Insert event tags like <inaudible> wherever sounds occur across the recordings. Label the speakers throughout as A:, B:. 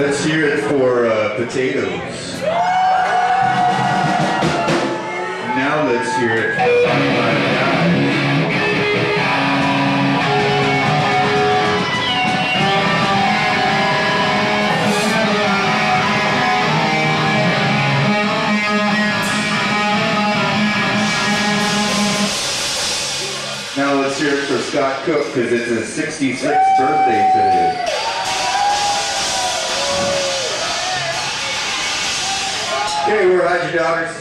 A: Let's hear it for uh, potatoes. Now let's hear it for. Now let's hear it for Scott Cook because it's his 66th birthday today. Okay, we're at your.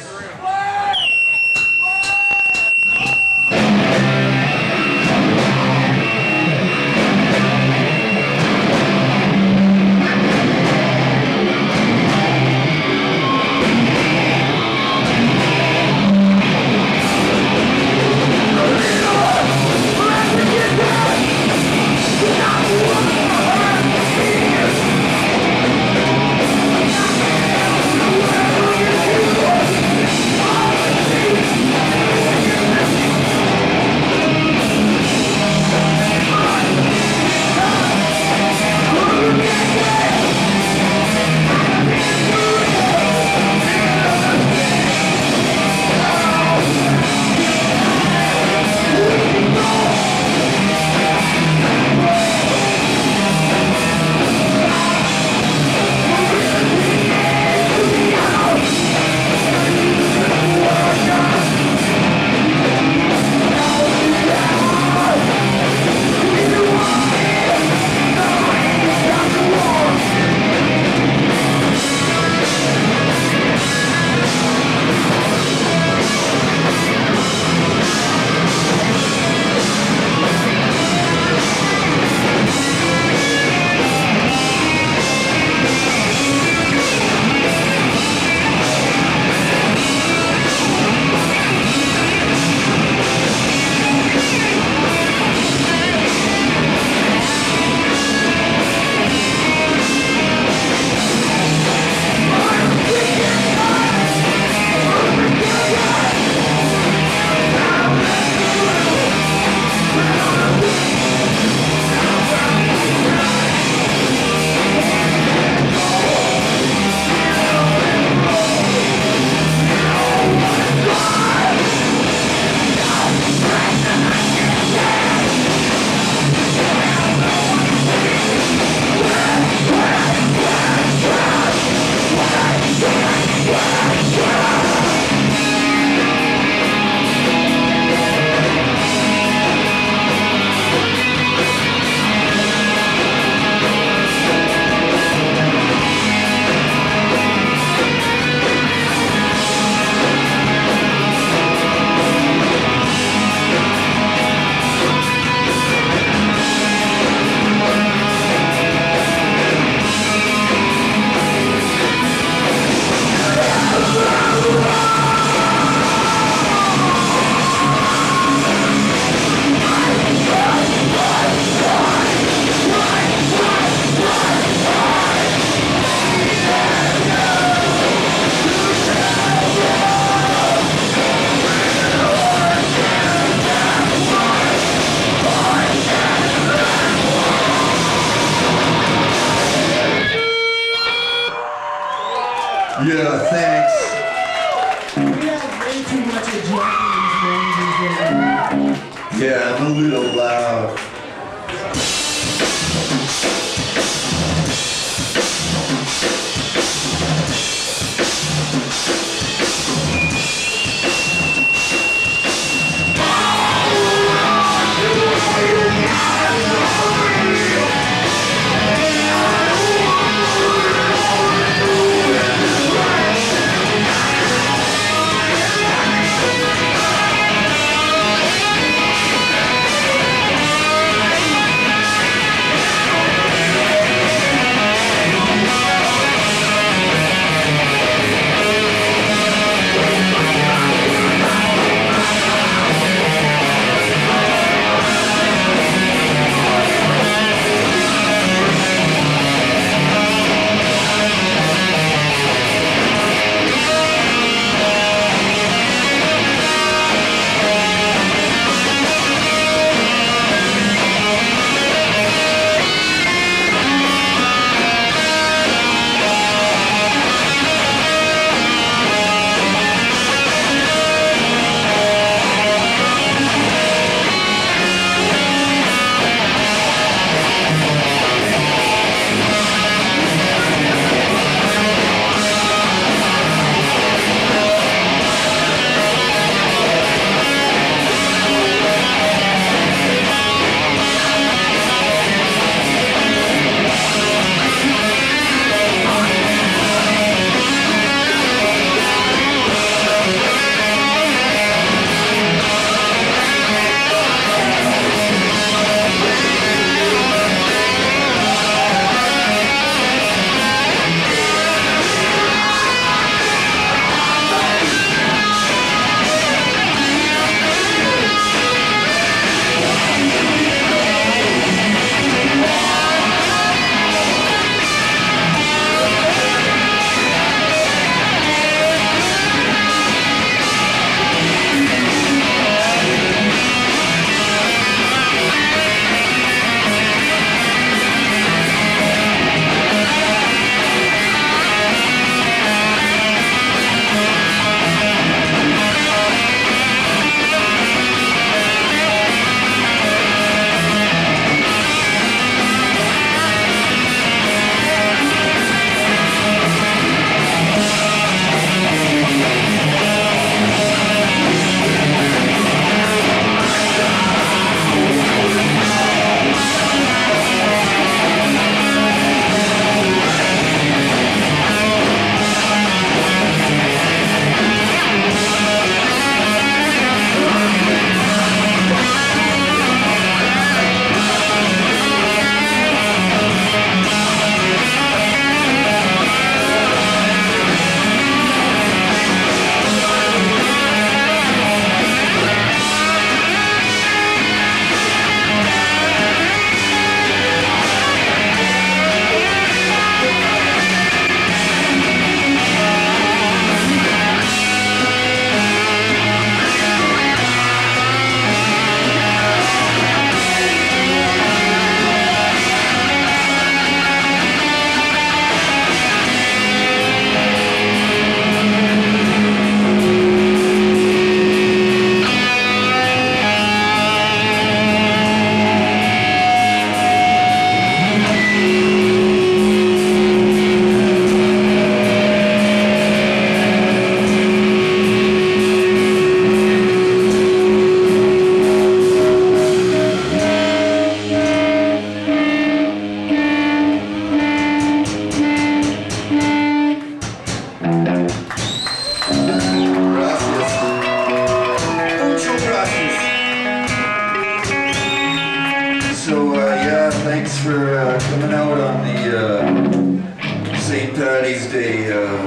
A: Uh, thanks
B: for uh, coming out on the uh, St. Patty's Day uh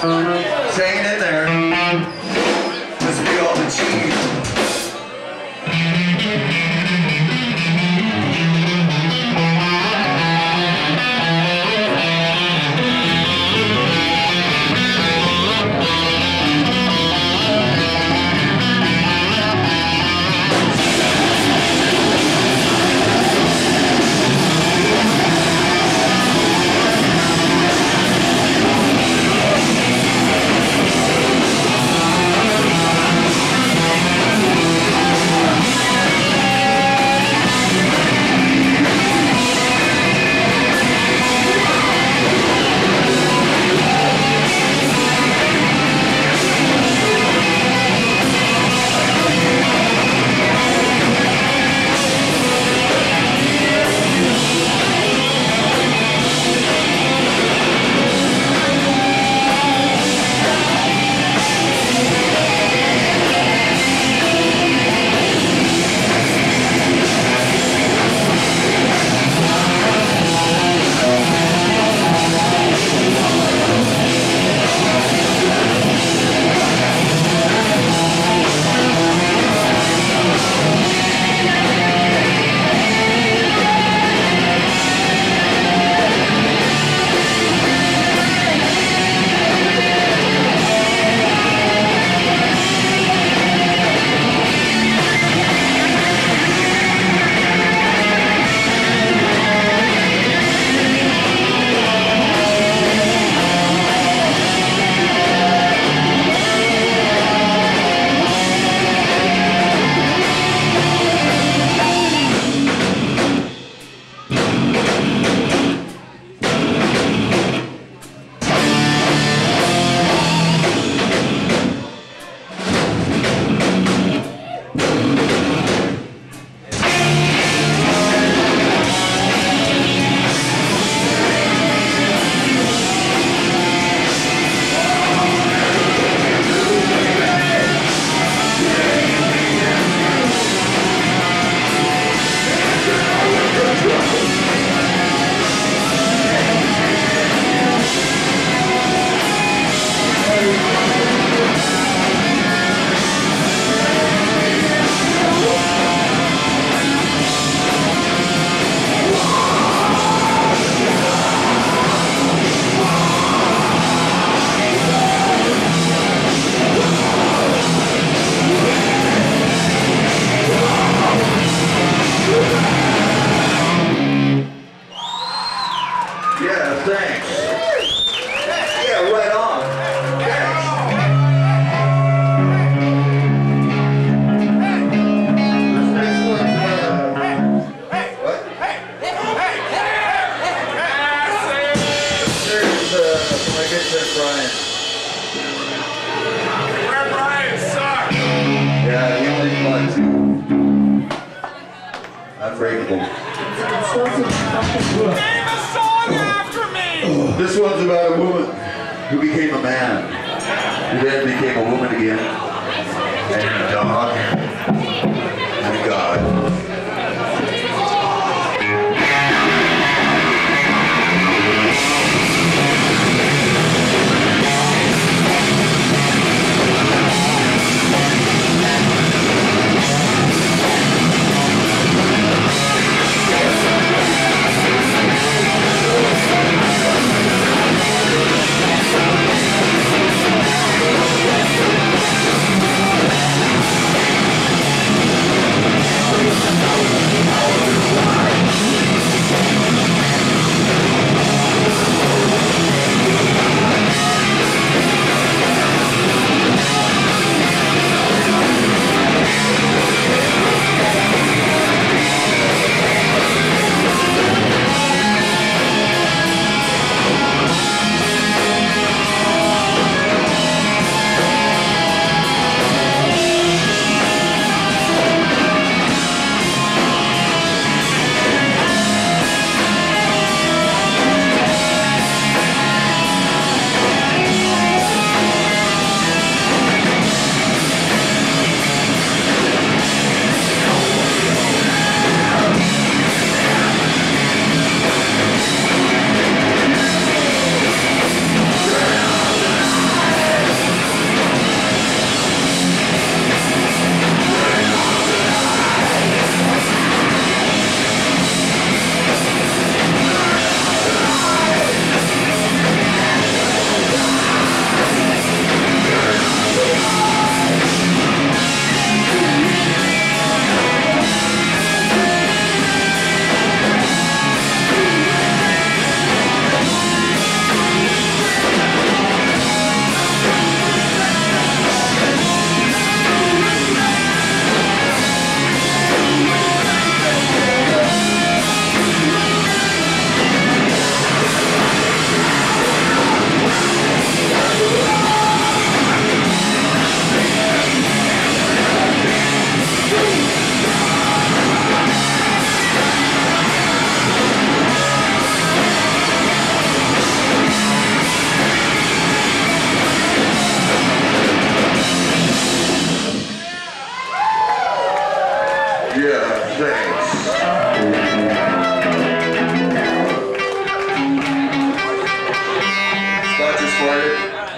B: 66. Hanging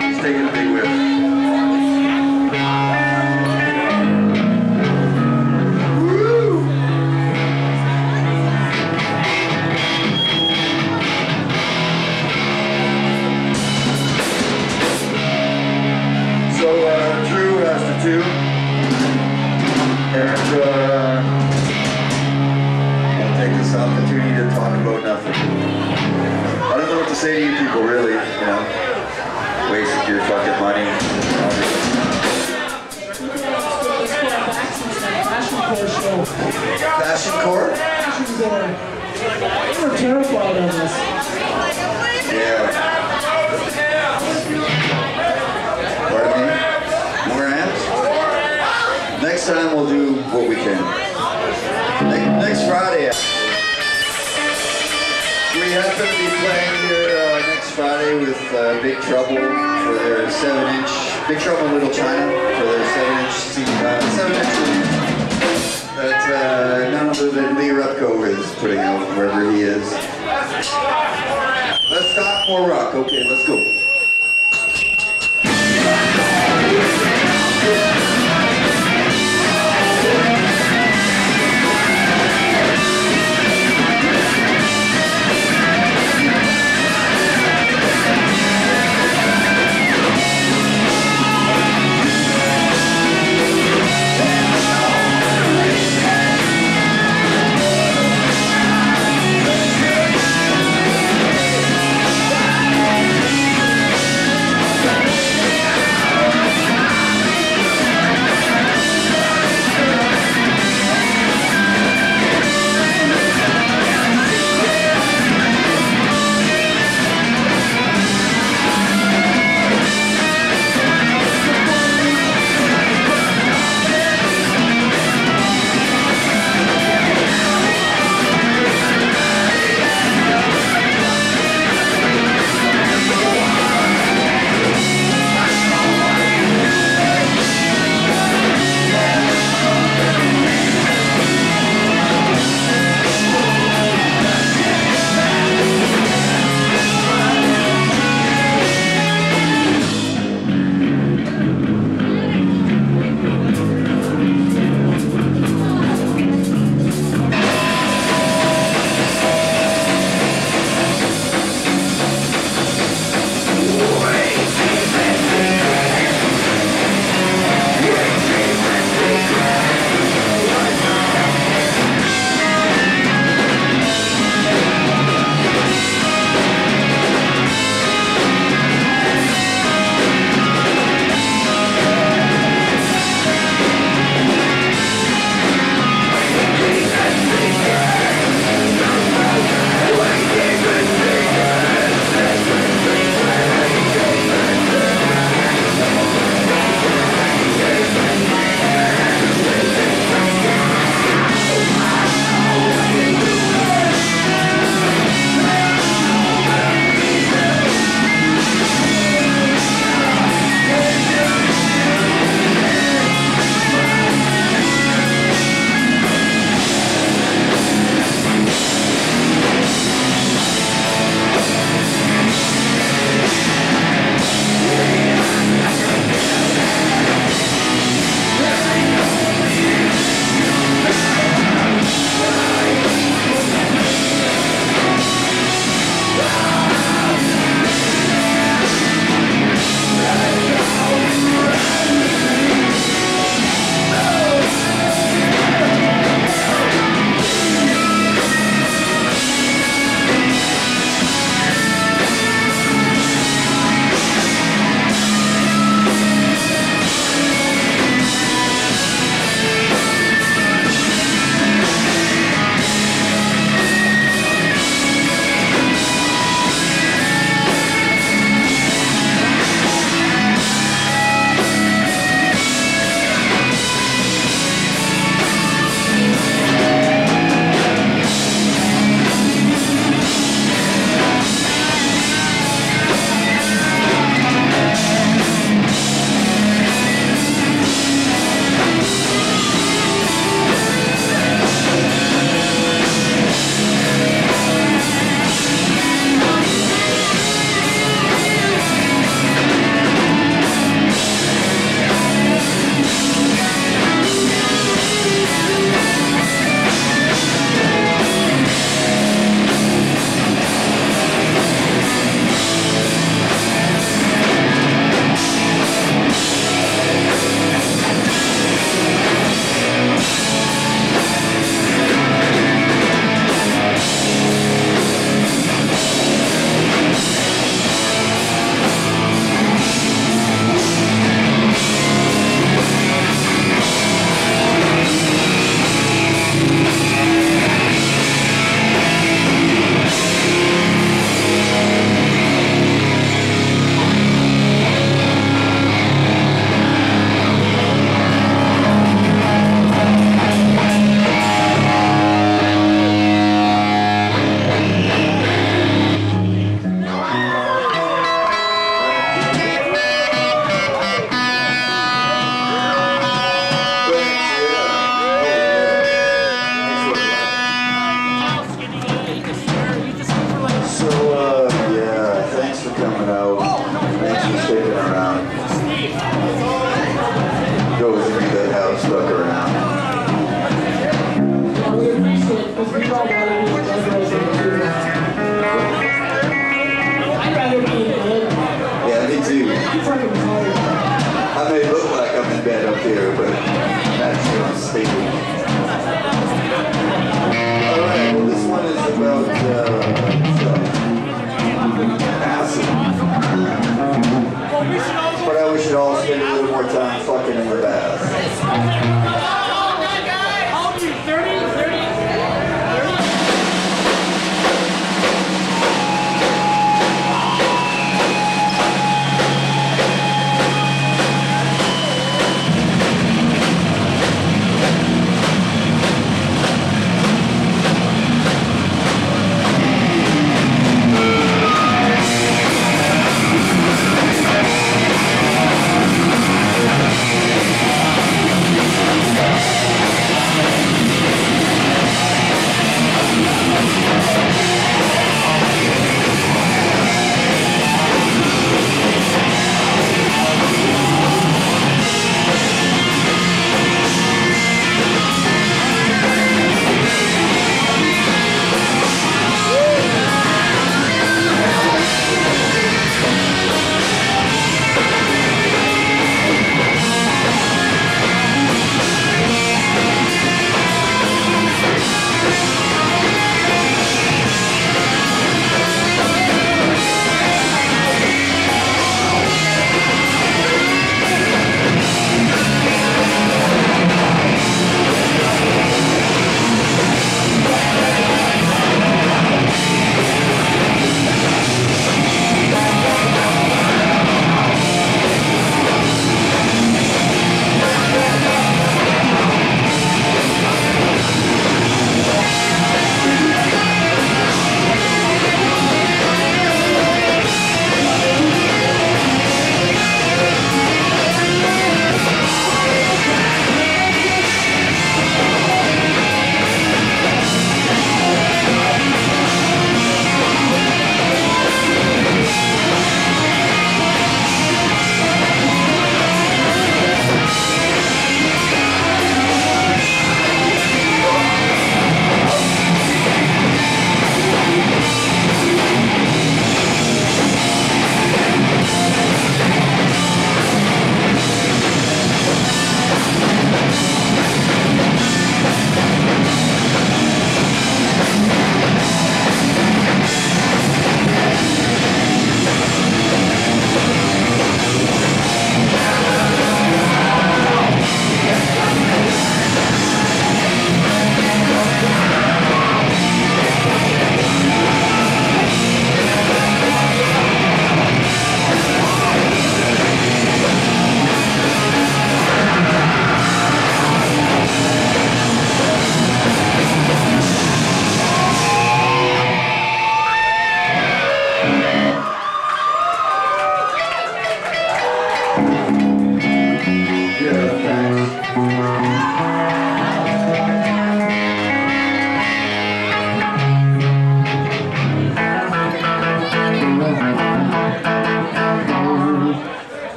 B: He's
C: taking a
B: big whiff. Trouble for their 7-inch, Big Trouble Little China for their 7-inch, 7-inch But uh, none other than Lee Rutko is putting out wherever he is. Let's stop more rock. Okay, let's go.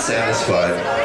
B: Satisfied.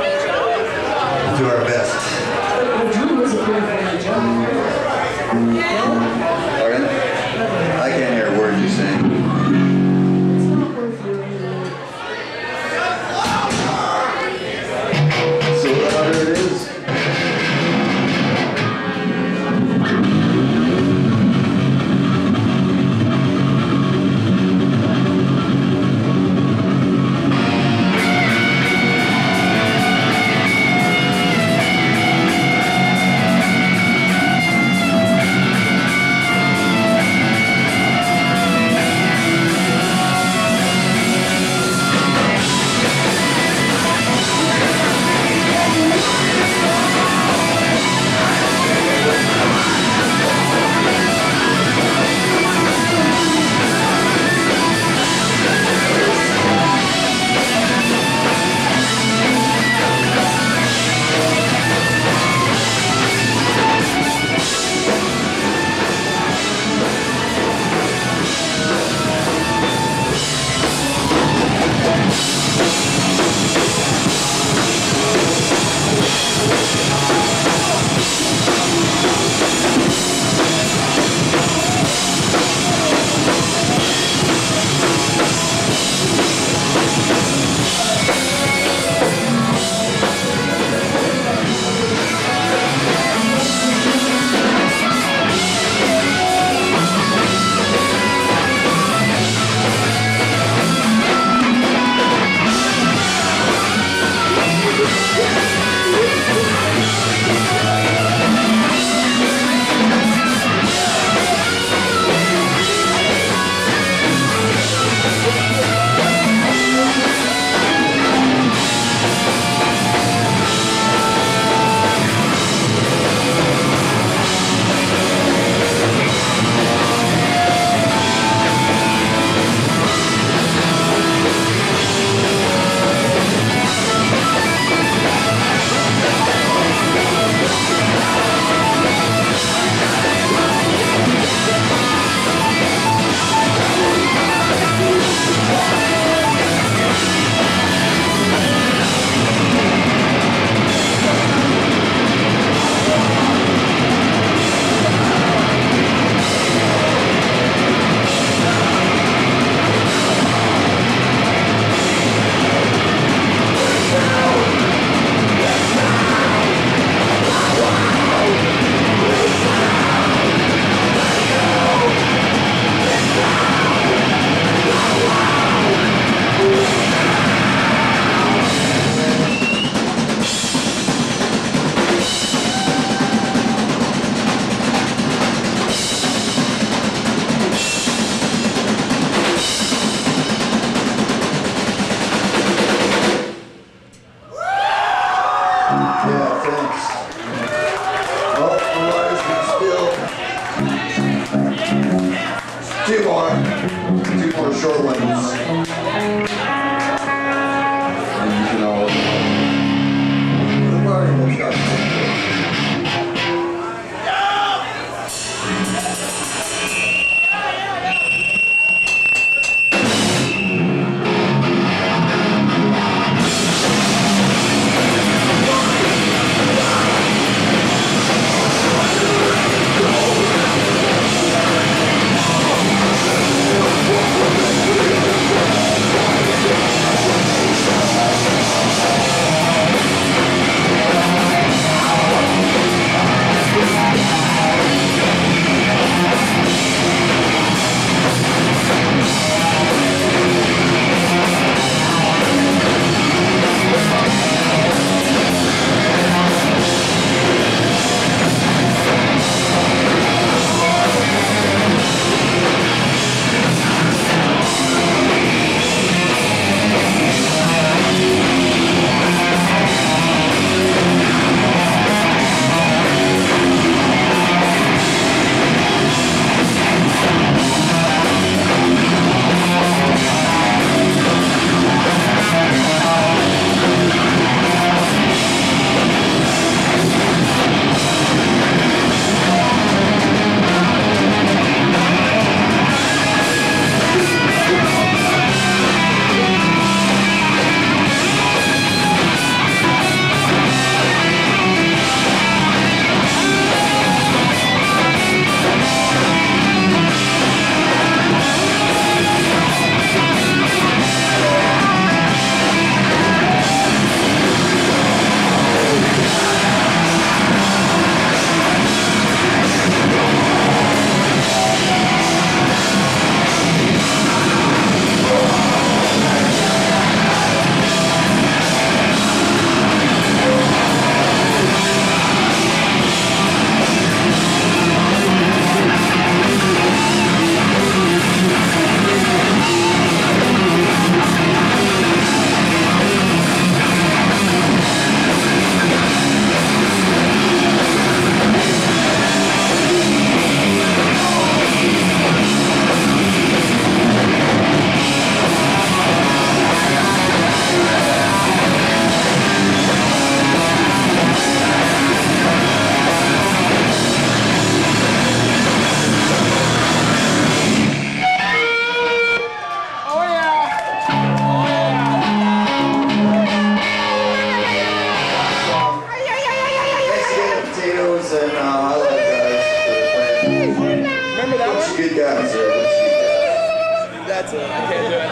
B: That's
D: it.
B: I can't do it.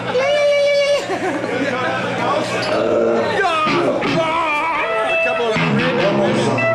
B: <laughs> uh, <laughs> a couple of